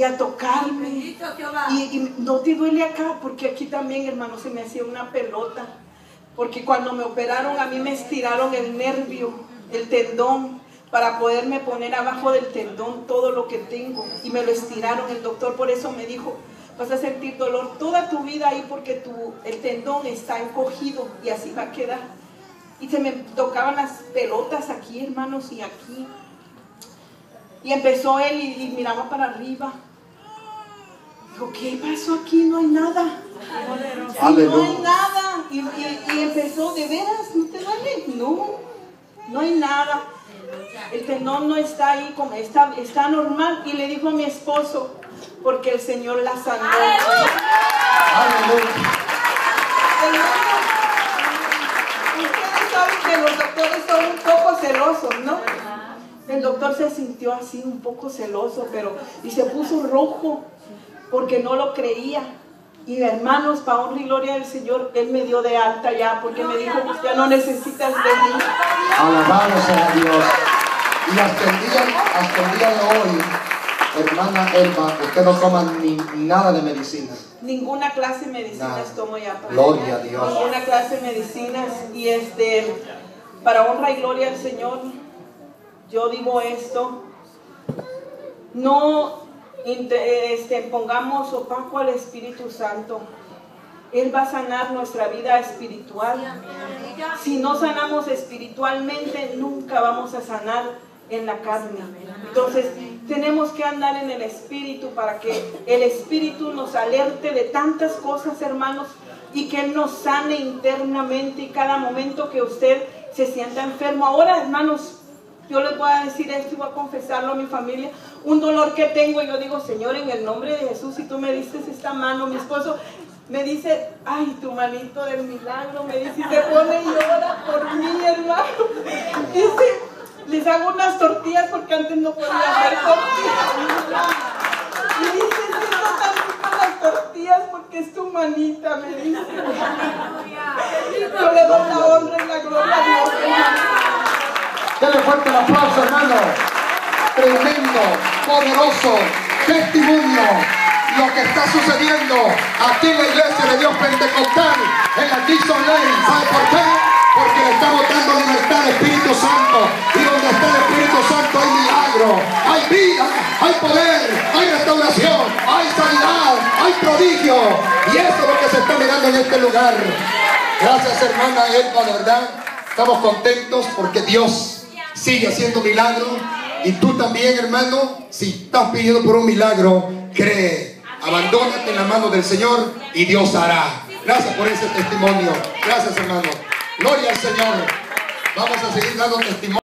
y a tocarme. Y, y no te duele acá, porque aquí también, hermano, se me hacía una pelota. Porque cuando me operaron, a mí me estiraron el nervio, el tendón, para poderme poner abajo del tendón todo lo que tengo. Y me lo estiraron. El doctor por eso me dijo, vas a sentir dolor toda tu vida ahí porque tu, el tendón está encogido y así va a quedar. Y se me tocaban las pelotas aquí, hermanos, y aquí. Y empezó él y, miraba para arriba. Dijo, ¿qué pasó aquí? No hay nada. no hay nada. Y, empezó, ¿de veras? ¿No te duele? No, no hay nada. El tendón no está ahí, como está, está normal. Y le dijo a mi esposo, porque el Señor la sanó. Aleluya. Ustedes saben que los doctores son un poco celosos, ¿no? El doctor se sintió así un poco celoso, pero y se puso rojo porque no lo creía. Y hermanos, para honra y gloria del Señor, Él me dio de alta ya, porque me dijo, ya no necesitas de mí. Alabado sea Dios. Y hasta el día, hasta el día de hoy, hermana Elma, usted no toma ni nada de medicina. Ninguna clase de medicinas tomo ya. Para gloria a Dios. Ninguna clase de medicinas. Y este, para honra y gloria del Señor, yo digo esto. No este, pongamos opaco al Espíritu Santo. Él va a sanar nuestra vida espiritual. Si no sanamos espiritualmente, nunca vamos a sanar en la carne. Entonces, tenemos que andar en el Espíritu para que el Espíritu nos alerte de tantas cosas, hermanos, y que Él nos sane internamente y cada momento que usted se sienta enfermo. Ahora, hermanos, yo les voy a decir esto y voy a confesarlo a mi familia. Un dolor que tengo, y yo digo, Señor, en el nombre de Jesús, si tú me diste esta mano, mi esposo me dice, ay, tu manito del milagro, me dice, y se pone y llora por mí, hermano. Dice, les hago unas tortillas porque antes no podía hacer tortillas. Y dice, siento tan las tortillas porque es tu manita, me dice. Yo le doy la honra y la gloria fuerte el aplauso, hermano. Tremendo, poderoso, testimonio lo que está sucediendo aquí en la iglesia de Dios Pentecostal en la Dixon Lane. ¿Sabe por qué? Porque le estamos dando libertad al Espíritu Santo. Y donde está el Espíritu Santo hay milagro, hay vida, hay poder, hay restauración, hay sanidad, hay prodigio. Y eso es lo que se está mirando en este lugar. Gracias hermana Elba, de verdad. Estamos contentos porque Dios sigue haciendo milagros. Y tú también, hermano, si estás pidiendo por un milagro, cree. Abandónate en la mano del Señor y Dios hará. Gracias por ese testimonio. Gracias, hermano. Gloria al Señor. Vamos a seguir dando testimonio.